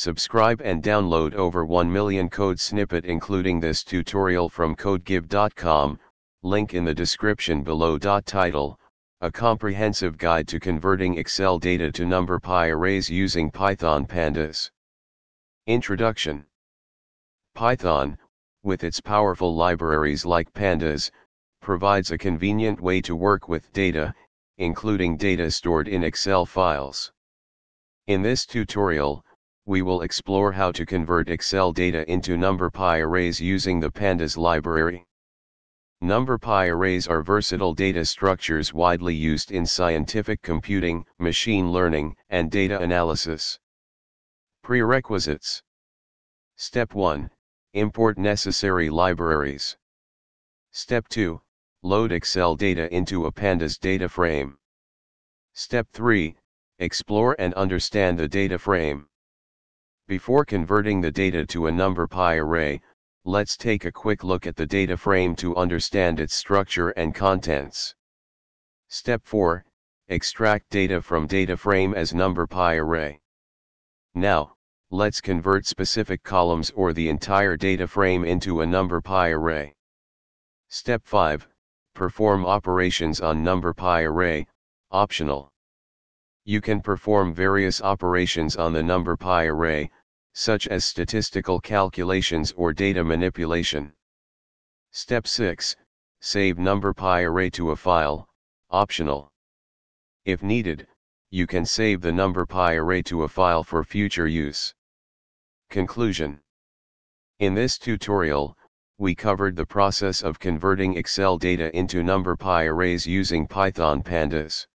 Subscribe and download over 1 million code snippet including this tutorial from codegive.com, link in the description below. Title, a comprehensive guide to converting Excel data to NumPy arrays using Python pandas. Introduction Python, with its powerful libraries like pandas, provides a convenient way to work with data, including data stored in Excel files. In this tutorial, we will explore how to convert Excel data into NumPy arrays using the pandas library. NumPy arrays are versatile data structures widely used in scientific computing, machine learning, and data analysis. Prerequisites Step 1 Import necessary libraries. Step 2 Load Excel data into a pandas data frame. Step 3 Explore and understand the data frame. Before converting the data to a NumPy array, let's take a quick look at the data frame to understand its structure and contents. Step 4, extract data from data frame as NumPy array. Now, let's convert specific columns or the entire data frame into a NumPy array. Step 5, perform operations on NumPy array, optional. You can perform various operations on the NumPy array, such as statistical calculations or data manipulation. Step 6, save NumPy array to a file, optional. If needed, you can save the NumPy array to a file for future use. Conclusion In this tutorial, we covered the process of converting Excel data into NumPy arrays using Python pandas.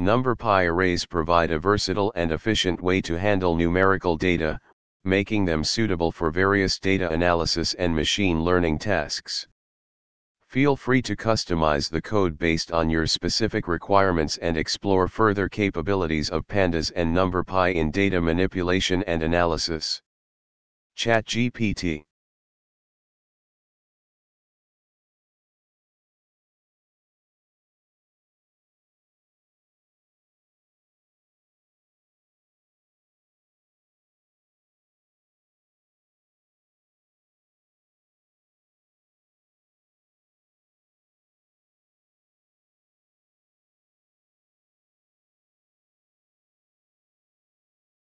NumPy arrays provide a versatile and efficient way to handle numerical data, making them suitable for various data analysis and machine learning tasks. Feel free to customize the code based on your specific requirements and explore further capabilities of pandas and NumPy in data manipulation and analysis. ChatGPT